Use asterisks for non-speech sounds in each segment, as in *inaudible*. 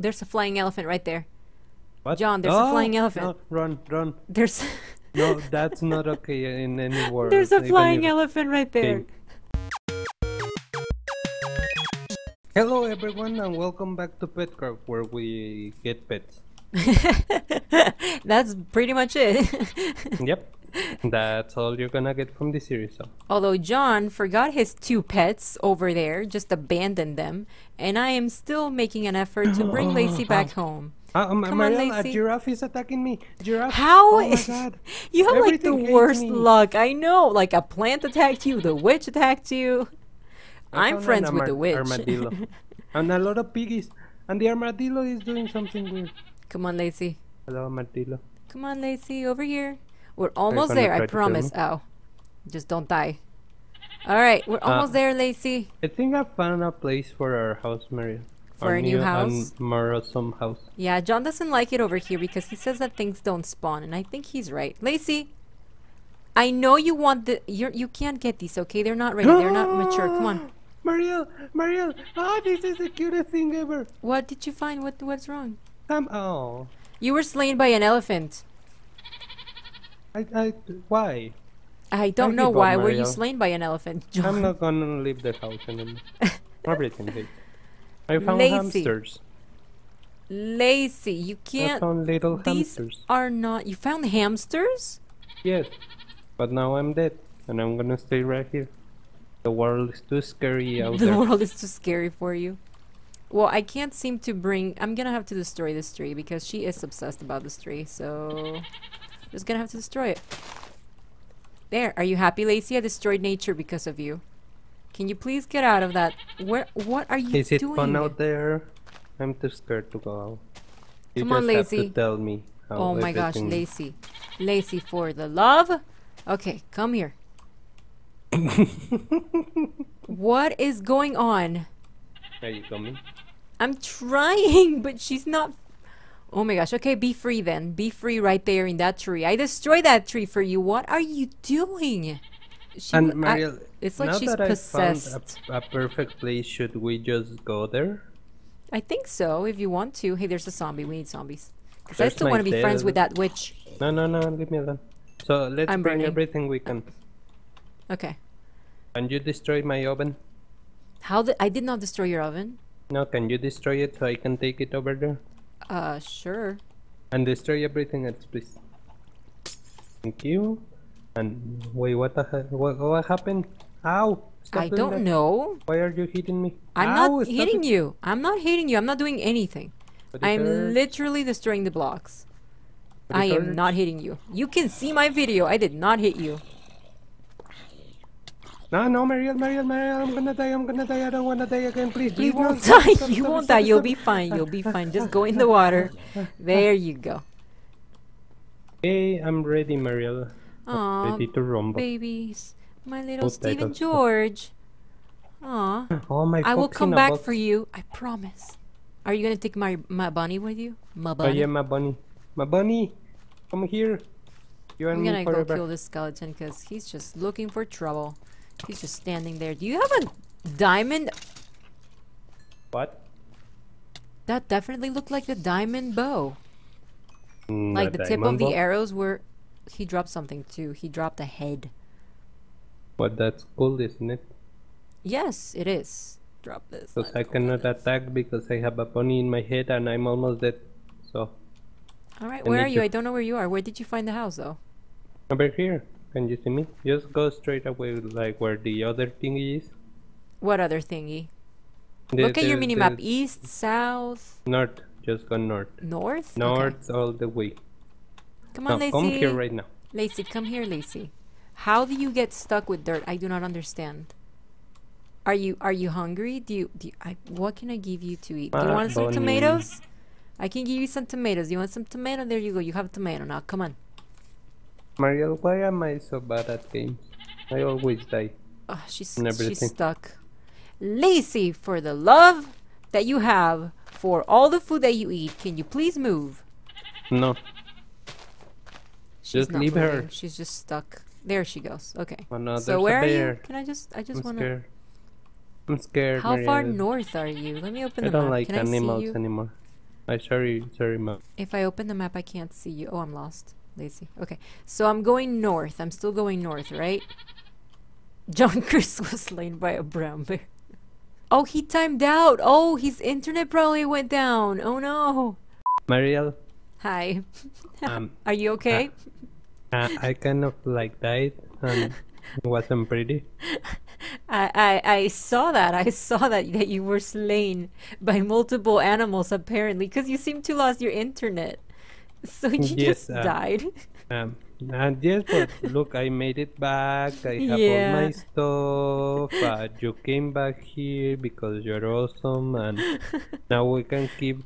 There's a flying elephant right there. What? John, there's a Oh, flying elephant. No, run, run. There's *laughs* No, that's not okay in any *laughs* world. there's a flying elephant right there. Hello everyone and welcome back to Petcraft where we get pets. *laughs* That's pretty much it. yep. *laughs* That's all you're gonna get from this series. So. Although John forgot his two pets over there, just abandoned them, and I am still making an effort to bring Lacey back home. Uh, um, Come on, Mariel, a Lacey. giraffe is attacking me. Giraffe. How? Oh my god. *laughs* you have like the worst me. luck. I know. Like a plant attacked you, the witch attacked you. I I'm friends with the witch. Armadillo. *laughs* and a lot of piggies. And the armadillo is doing something weird. Come on, Lacey. Hello, armadillo. Come on, Lacey, over here. We're almost there, I promise. Ow. Just don't die. Alright, we're Uh, almost there, Lacey. I think I found a place for our house, Mariel. For Our a new house? and more house. Yeah, John doesn't like it over here because he says that things don't spawn, and I think he's right. Lacey, I know you want the you you can't get these, okay? They're not ready. They're not mature. Come on. *gasps* Mariel, Mariel, ah, this is the cutest thing ever. What did you find? What what's wrong? Um, oh, You were slain by an elephant. I, I, why? I don't I know why were you slain by an elephant, John? I'm not gonna leave the house anymore. *laughs* Everything. I found Lazy. hamsters. Lacey, you can't. I found little These hamsters. are not. You found hamsters? Yes, but now I'm dead, and I'm gonna stay right here. The world is too scary *laughs* out the there. The world is too scary for you. Well, I can't seem to bring. I'm gonna have to destroy this tree because she is obsessed about this tree. So, just gonna have to destroy it. There. Are you happy, Lacey? I destroyed nature because of you. Can you please get out of that? Where? What are you Is it doing? fun out there? I'm too scared to go out. You Come on, just have Lazy. to tell me. Oh my gosh, Lacey. Lacey for the love. Okay, come here. *laughs* what is going on? Are you coming? I'm trying, *laughs* but she's not. Oh my gosh. Okay, be free then. Be free right there in that tree. I destroyed that tree for you. What are you doing? She And w- I- Mariel, it's like now she's that I possessed. found a, a perfect place, should we just go there? I think so, if you want to. Hey, there's a zombie. We need zombies. Because I still want to be friends with that witch. No, no, no, leave me alone. So let's I'm bring burning. everything we can. Okay. Can you destroy my oven? How did I did not destroy your oven? No, can you destroy it so I can take it over there? Uh, sure. And destroy everything else, please. Thank you. And wait, what the? What, what happened? Ow! Stop I don't that. know. Why are you hitting me? I'm Ow, not hitting it. you. I'm not hitting you. I'm not doing anything. I'm hurts. literally destroying the blocks. I am hurts. not hitting you. You can see my video. I did not hit you. No, no, Mariel, Mariel, Mariel, I'm gonna die, I'm gonna die, I don't wanna die again, please, You please, no, won't die. stop, You stop, won't stop, die. You'll be fine. You'll be fine. Just go in the water. There you go. Hey, I'm ready, Mariel. Aw, ready to rumble. babies. My little Stephen. George. Aw. Oh, my I will come back box. for you. I promise. Are you gonna take my my bunny with you? My bunny. Oh, yeah, my bunny. My bunny! Come here. You and I'm gonna go kill this skeleton because he's just looking for trouble. He's just standing there. Do you have a diamond? What? That definitely looked like the diamond bow. Mm, Like the tip of diamond the arrows were. He dropped something too. He dropped a head. But that's cool, isn't it? Yes, it is. Drop this. Because I cannot attack because I have a bunny in my head and I'm almost dead. So, All right, where are you? I don't know where you are. Where did you find the house, though? over here. Can you see me? Just go straight away, like where the other thingy is. What other thingy? The- Look at your mini map. East, south, North. Just go north. north. Okay. North all the way. Come on, No, Lacey. come here right now. Lacey, come here, Lacey. How do you get stuck with dirt? I do not understand. Are you are you hungry? Do you do you, I what can I give you to eat? Do you want some tomatoes? I can give you some tomatoes. You want some tomato? There you go. You have a tomato now. Come on. Mariel, why am I so bad at games? I always die. Oh, she's she's stuck. Lacey, for the love that you have for all the food that you eat, can you please move? No. She's Just leave her. She's just stuck. There she goes. Okay. Oh no, so where are you? Can I just I just I'm want to scared. I'm scared. How far north are you? Let me open I the don't map. like Can I see animals anymore. I sorry, sorry, ma. If I open the map, I can't see you. Oh, I'm lost. Lazy. Okay, so I'm going north. I'm still going north, right? John *laughs* Chris was slain by a brown bear. Oh, he timed out. Oh, his internet probably went down. Oh no. Mariel, Hi. *laughs* um, Are you okay? uh, I kind of like died and wasn't pretty. *laughs* I, I I saw that. I saw that that you were slain by multiple animals apparently because you seem to lost your internet. *laughs* So you Yes, just uh, died. Um, and yes, but look, I made it back. I have all my stuff. Uh, you came back here because you're awesome, and now we can keep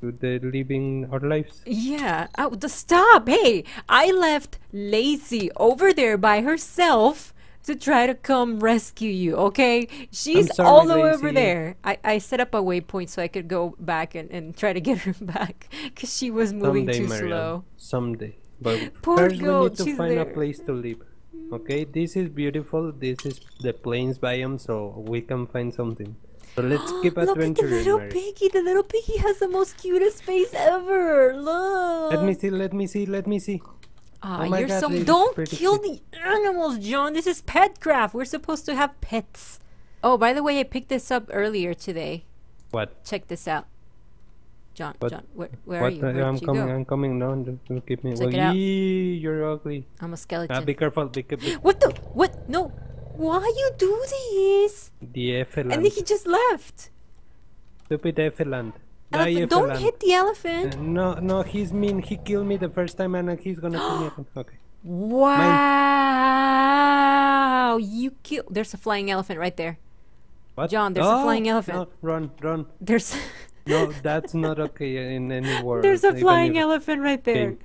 the living our lives. Yeah. Oh, the stop. Hey, I left Lacey over there by herself to try to come rescue you, okay? She's sorry, all the way over there. I, I set up a waypoint so I could go back and, and try to *laughs* get her back because she was moving Someday, too slow. Someday. But Poor first, we need to she's find a place to live. Okay, this is beautiful. This is the plains biome, so we can find something. So let's *gasps* keep adventuring. Look at the little Mary. piggy. The little piggy has the most cutest face ever. Look. Let me see. Let me see. Let me see. Ah, Oh you're God, so. this Don't kill cute. the animals, John. This is pet craft. We're supposed to have pets. Oh, by the way, I picked this up earlier today. What? Check this out. John, What? John, where, where are you? Where'd I'm you coming. go? I'm coming. No, don't, don't keep me. Check oh, it out. yee, you're ugly. I'm a Ah, skeleton. be careful. Be careful. what the? What? No. Why you do this? The And then he just left. Stupid Effeland. Die, Elephant, don't Effeland. hit the elephant. Uh, no, no, he's mean. He killed me the first time, and he's gonna kill me again. *gasps* Okay. Wow! You kill. There's a flying elephant right there. What? John, there's a flying elephant. no, elephant. run, run. There's *laughs* No, that's not okay in any world. *laughs* there's a flying if- elephant right there. game.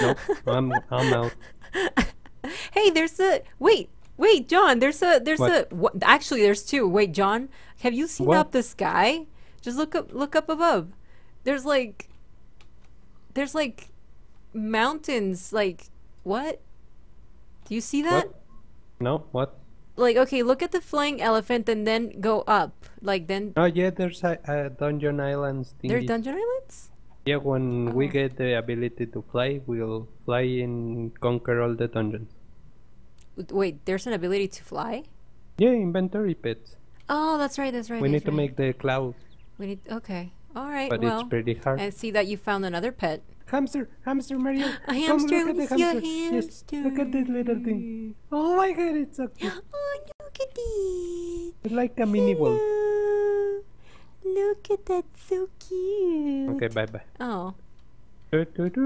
Nope, I'm, I'm out. *laughs* Hey, there's a wait, wait, John. There's a there's What? a what, actually there's two. Wait, John, have you seen What? up the sky? Just look up look up above. There's like there's like mountains. Like what? Do you see that? What? No, what? Like okay, look at the flying elephant and then go up. Like then Oh yeah, there's a, a dungeon islands there are dungeon islands. yeah, when we Oh. get the ability to fly, we'll fly and conquer all the dungeons. Wait, there's an ability to fly. Yeah, inventory pets. Oh, that's right. That's right. we that's need to make the clouds, We need. Okay. All right. but well, it's pretty hard. and see that you found another pet. Hamster, hamster, Mario. *gasps* A Come look at the we see hamster. Yes, look at this little thing. Oh my god, it's so cute. *gasps* Oh, look at it. It's like a mini wolf. Look at that, so cute. Okay, bye bye. Oh,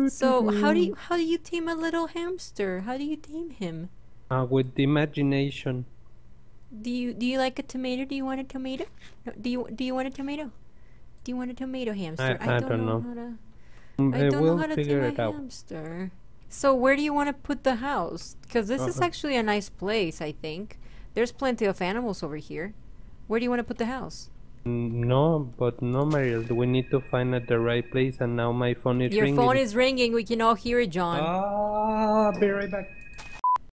so how do you how do you tame a little hamster? How do you tame him? Uh, with the imagination. Do you do you like a tomato? Do you want a tomato? No, do you do you want a tomato? Do you want a tomato hamster? I don't know. how to. Mm, I uh, don't we'll know how to figure it a out. hamster. So where do you want to put the house? Because this is Uh-uh. actually a nice place, I think. There's plenty of animals over here. Where do you want to put the house? Mm, No, but no, Mariel. We need to find at the right place, and now my phone is Your ringing. Your phone is ringing. We can all hear it, John. Ah, I'll be right back.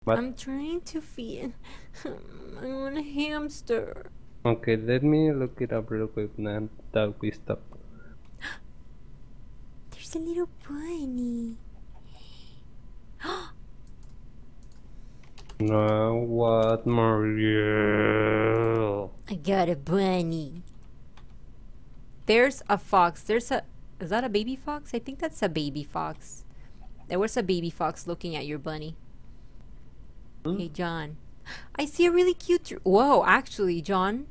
What? I'm trying to feed. *laughs* I want a hamster. Okay, let me look it up real quick. Now that we stop. *gasps* There's a little bunny. *gasps* No, what, Mariel? I got a bunny. There's a fox. There's a. Is that a baby fox? I think that's a baby fox. There was a baby fox looking at your bunny. Hmm? Hey, John. I see a really cute. Whoa, actually, John.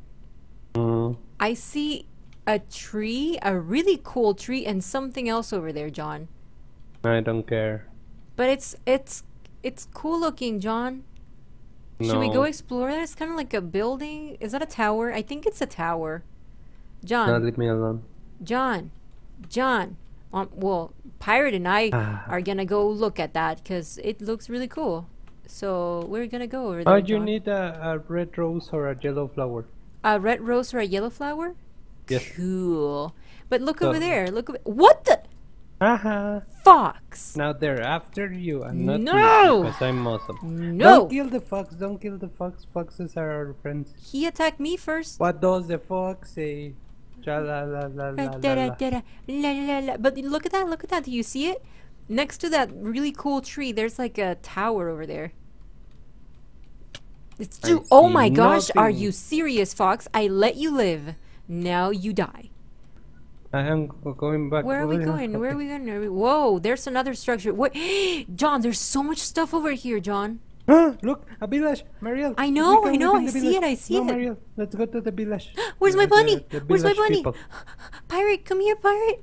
Mm, I see a tree, a really cool tree, and something else over there, John. I don't care. But it's it's it's cool looking, John. Should we go explore that? It's kind of like a building. Is that a tower? I think it's a tower. John, No, leave me alone. John, John. Um, well, Pirate and I Ah. are gonna go look at that because it looks really cool. So we're gonna go over there. Oh, you John. need a, a red rose or a yellow flower. a red rose or a yellow flower? Yes. Cool. But look So- over there. Look over. What the Haha. fox? Now they're after you and not No! because I'm awesome. No. Don't kill the fox. Don't kill the fox. Foxes are our friends. He attacked me first. What does the fox say? La la la la la. Da, da, la. da, da, la, la, la. But look at that, look at that. Do you see it? Next to that really cool tree, there's like a tower over there. It's I. Oh my gosh, are you serious, Fox? I let you live. Now you die. I am going back. Where are we going? Where are we *laughs* going? Are we- Whoa, there's another structure. What? *gasps* John, there's so much stuff over here, John. *gasps* Look, a village, Mariel. I know, I know, I see village. it, I see no, it. Mariel, let's go to the village. *gasps* Where's my the- bunny? the Where's my bunny? Pirate, come here, pirate.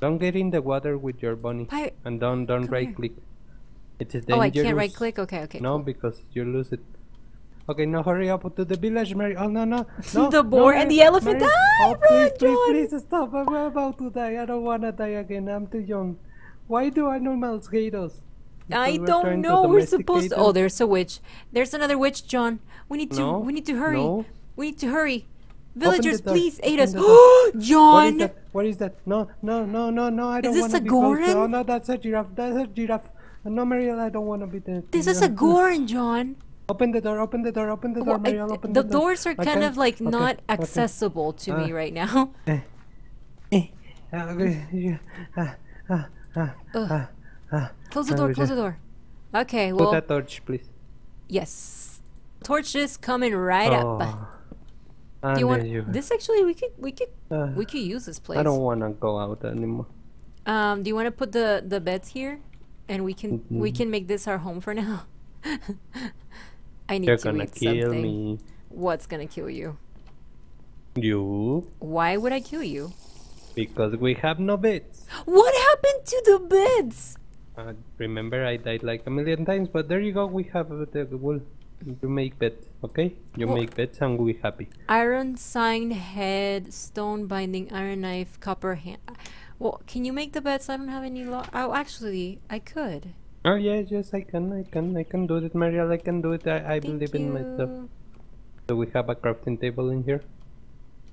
Don't get in the water with your bunny. And don't don't Come right here. click. It is dangerous. Oh, I can't right click. Okay, okay. No, cool. because you lose it. Okay, now hurry up to the village, Mary. Oh no no *laughs* no! The no, boar and the elephant. Mary. Ah, Oh please, please, John. please stop! I'm about to die. I don't wanna die again. I'm too young. Why do animals hate us? I Because we're don't know. We're supposed to. Oh, there's a witch. There's another witch, John. We need to. No, We need to hurry. no. We need to hurry. Villagers, please aid us. door. *gasps* What is John. that? What is that? No, no, no, no, no! I don't wanna a be close to- Goron? Oh no, that's a giraffe. That's a giraffe. No, Mariel, I don't wanna be there. This is a Goron, John. Open the door. Open the door. Open the door, Well, Mariel. Open the the door. doors are I kind of like okay, not okay. accessible to me Ah. right now. *laughs* Eh, ah, ah, ah, ah, ah, ah. Close the door. Close the door. Okay. well. Put that torch, please. yes. Torch is coming right up. Oh. Do you want you- this? Actually, we could. We could. Ah, We could use this place. I don't wanna go out anymore. Um, do you want to put the the beds here, and we can we Mhm. can make this our home for now. *laughs* I need You're to gonna kill something. me. What's gonna kill you? You, Why would I kill you? because we have no beds. What happened to the beds? Uh, remember, I died like a million times, but there you go. We have uh, the wool. You make beds, okay? You Well- make beds, and we happy. Iron sign head, stone binding, iron knife, copper hand. Well, can you make the beds? I don't have any. Lo- oh, actually, I could. Oh yeah, yes, I can, I can, I can do it, Mariel. I can do it. I, I Thank believe in myself. you. So we have a crafting table in here.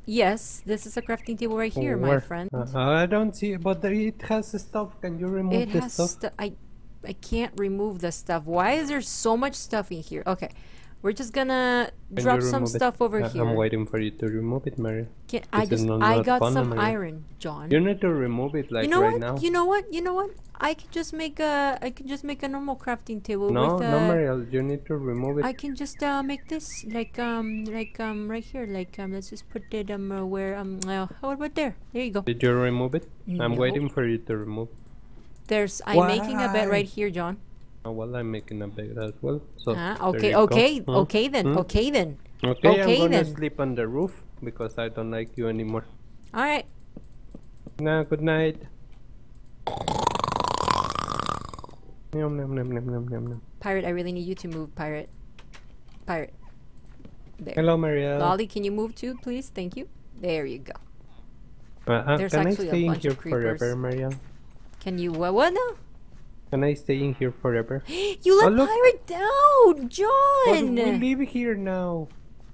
Yes, this is a crafting table right here, my friend. Uh, I don't see, but it has stuff. Can you remove It the has stuff? stu- I I can't remove the stuff. Why is there so much stuff in here? Okay. We're just gonna Can drop some remove it? stuff over I- here. I'm waiting for you to remove it, Mary. Can, I This just not- I not got fun, some iron, John. You need to remove it like you know right what? now. You know what? You know what? I could just make a I could just make a normal crafting table no, with no, Mary. You need to remove it. I can just uh, make this like um like um right here like um let's just put it um uh, where um uh, how about there? There you go. Did you remove it? I'm waiting for you to remove. There's I'm making a bed right here, John. Oh, well, I'm making a bed as well. So Ah, there okay, go. okay, Hmm? okay then, Hmm? okay then. Okay, Okay I'm gonna then. sleep on the roof because I don't like you anymore. All right. Now, good night. Yum, yum, yum, yum, yum, yum, yum. Pirate, I really need you to move, pirate. Pirate. There. Hello, Maria. Lolly, can you move too, please? Thank you. There you go. Uh, uh, There's can I actually a stay in bunch here of creepers. forever, Mariel? Can you what? What now? Can I stay in here forever? *gasps* You let Oh, pirate down, But John. we live here now.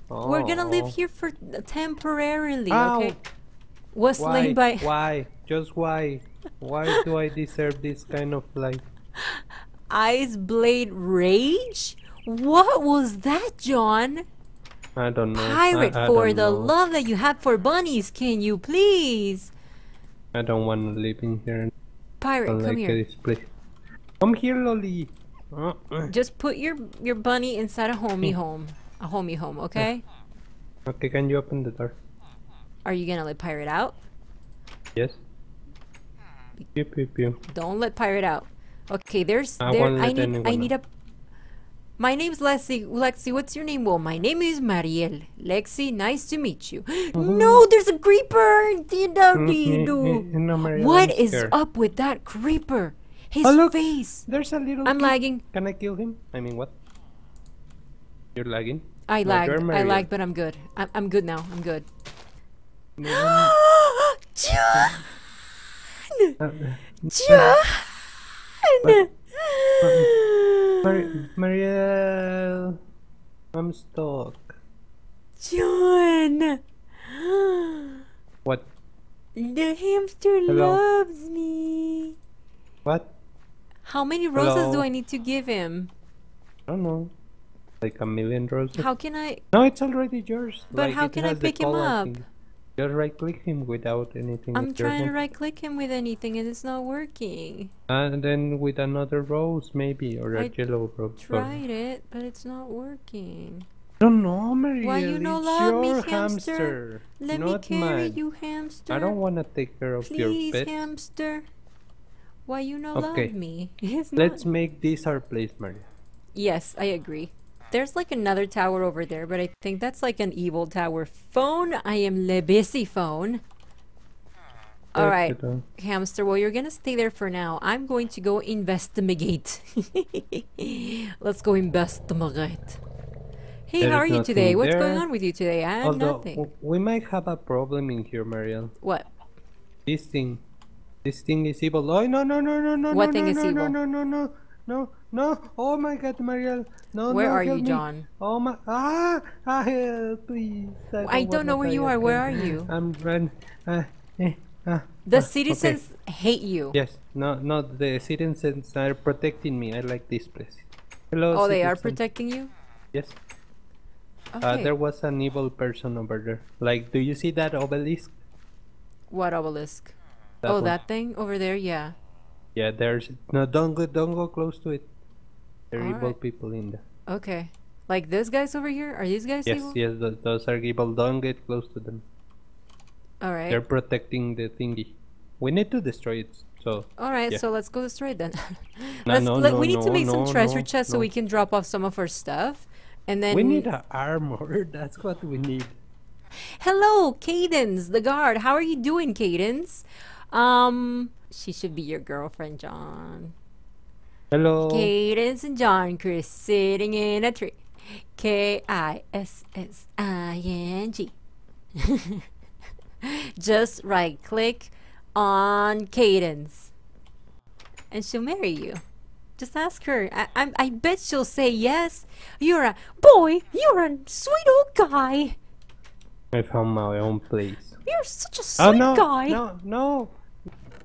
We're gonna live Oh. here for uh, temporarily, Ow. okay? Was Why? slain by *laughs* Why? Just why? Why do I deserve this kind of life? *laughs* Ice Blade Rage? What was that, John? I don't know. Pirate, I, I for the know. love that you have for bunnies, can you please? I don't want to live in here. Pirate, don't come here. place. Come here, Lolly. Uh, uh. Just put your your bunny inside a Hmm. homie home. A homie home, okay? Okay, can you open the door? Are you gonna let Pirate out? Yes. Pew pew pew. Don't let Pirate out. Okay, there's I there I need I need a My name's Lexi. Lexi, what's your name? Well, my name is Mariel. Lexi, nice to meet you. Mm-hmm. No, there's a creeper. Dido, Mm, dido. mm, mm, no, What is scared. up with that creeper? His Oh, look. face. There's a little. I'm kid. lagging. Can I kill him? I mean, what? You're lagging. I No, lagged. I lagged, but I'm good. I'm, I'm good now. I'm good. *gasps* Uh, John! uh, John! Mar- I'm stuck. John! What? The hamster Hello? loves me. What? How many roses do I need to give him? I don't know. Like a million roses. How can I? No, it's already yours. But Like, how can I pick him up? thing. Just right click him without anything. I'm trying to right click him with anything and it's not working. And then with another rose maybe or a I yellow rose. or- Tried it, but it's not working. I don't know, Mariel. Why you no it's love me, your hamster? Let me carry mine. you, hamster. I don't want to take care of your Please, hamster. Why you no Okay. love me? *laughs* It's Let's not- make this our place, Maria. Yes, I agree. There's like another tower over there, but I think that's like an evil tower. Phone, I am le busy phone. All right, uh, hamster. Well, you're gonna stay there for now. I'm going to go investigate. *laughs* Let's go investigate. Hey, There how are you today? nothing What's going on with you today? I have Although nothing. we might have a problem in here, Mariel. What? This thing, this thing is evil. Oh no no no no no What no thing no is no evil? no no no no no! No! Oh my God, Mariel! No Where no, are you, me. John? Oh my ah ah help, please! I don't know wanna where you are. Where are you? I'm run. Uh, eh, ah, The ah, citizens hate you. Yes, no, no. The citizens are protecting me. I like this place. Hello. Oh, they are protecting you. Yes. Okay. Uh, there was an evil person over there. Like, do you see that obelisk? What obelisk? That oh, one. that thing over there. Yeah. Yeah, there's no. Don't go. Don't go close to it. There are evil Alright. people in there. Okay. Like those guys over here? Are these guys Yes, evil? yes. Th- those are evil. Don't get close to them. All right. They're protecting the thingy. We need to destroy it. So All right. yeah. So let's go destroy it then. *laughs* No, let's, no, like, no, we need to no, make some treasure no, chests so we can drop off some of our stuff, and then we need a armor. *laughs* That's what we need. Hello, Cadence, the guard. How are you doing, Cadence? Um, she should be your girlfriend, John. Hello. Cadence and John Chris sitting in a tree. K I S S I N G. *laughs* Just right click on Cadence, and she'll marry you. Just ask her. I, I, I bet she'll say yes. You're a boy. You're a sweet old guy. I found my own place. You're such a oh, sweet Oh no! guy. No! No!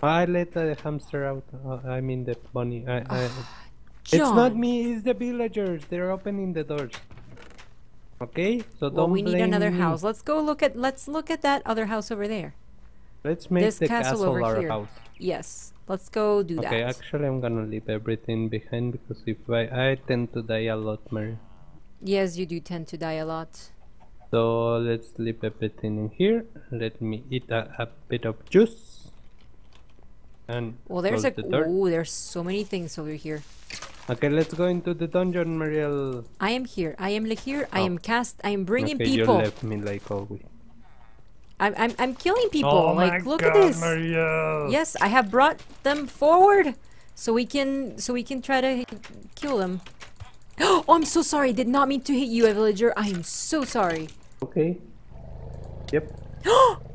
I let the hamster out. Uh, I mean the bunny. I, I, it's not me. It's the villagers. They're opening the doors. Okay, so don't we need another me. house. Let's go look at. Let's look at that other house over there. Let's make this the castle castle, over our here. house. Yes. Let's go do Okay, that. Okay, actually, I'm gonna leave everything behind because if I I tend to die a lot, Mary. Yes, you do tend to die a lot. So let's leave everything in here. Let me eat a, a bit of juice. And Well, there's close a. the door. Oh, there's so many things over here. Okay, let's go into the dungeon, Mariel. I am here. I am li- here. I Oh. am cast. I am bringing okay, people. you left me like always. I'm, I'm I'm killing people. Oh like, my look God, at this. Mariel. Yes, I have brought them forward, so we can so we can try to kill them. *gasps* Oh, I'm so sorry. Did not mean to hit you, a villager. I am so sorry. Okay. Yep. *gasps* *gasps*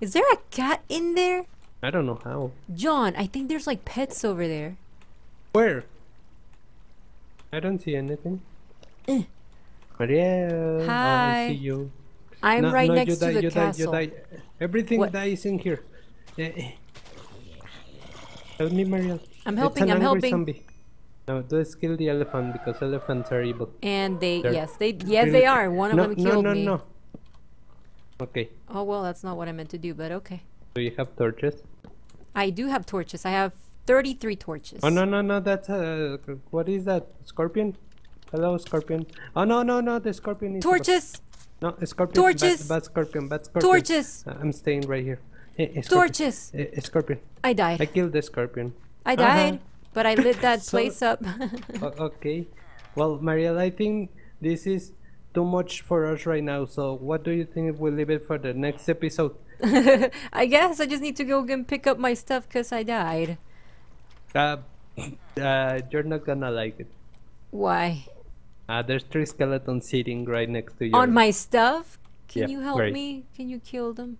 Is there a cat in there? I don't know how. John, I think there's like pets over there. Where? I don't see anything. Eh. Mariel. Oh, I see you. I'm No, right no, next you to die, the you castle. Die, you die. Everything What? dies in here. Eh. Help me, Mariel. I'm It's helping, an I'm helping. Zombie. No, let's kill the elephant because elephants are evil. And they, They're yes, they, yes, Really- they are. One of no, them killed me. no, no. No, Okay. Oh well, that's not what I meant to do, but okay. Do you have torches? I do have torches. I have 33 torches. Oh no no no! That's uh, what is that? Scorpion? Hello, scorpion. Oh no no no! The scorpion is Torches! No, scorpion. Torches! Bad, bad scorpion. Bad scorpion. Torches! Uh, I'm staying right here. Scorpion. Torches! Scorpion. I died. I killed the scorpion. I died, but I lit that *laughs* So- place up. *laughs* Okay. Well, Mariel, I think this is too much for us right now. So, what do you think if we leave it for the next episode? *laughs* I guess I just need to go and pick up my stuff because I died. Uh, *coughs* uh, you're not gonna like it. Why? Uh, there's three skeletons sitting right next to you. On my stuff? Can Yeah, you help right. me? Can you kill them?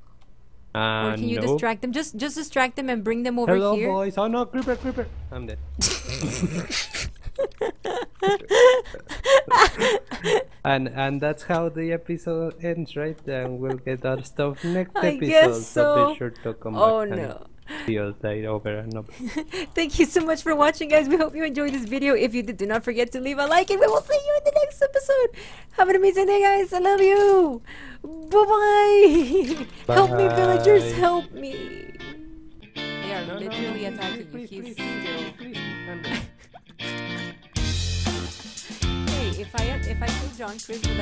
Uh, or can you no. distract them? Just just distract them and bring them over Hello, here. boys. Oh no, creeper, creeper. I'm dead. *laughs* *laughs* and and that's how the episode ends, right? And we'll get our stuff next I episode. guess so so. be sure to come Oh back. and- no. videos died over and over. Thank you so much for watching, guys. We hope you enjoyed this video. If you did, do not forget to leave a like, and we will see you in the next episode. Have an amazing day, guys. I love you. Bye-bye. help me, villagers. Help me. They are No, no, literally no, attacking please, please, He's please, still... if I if I kill John Chris,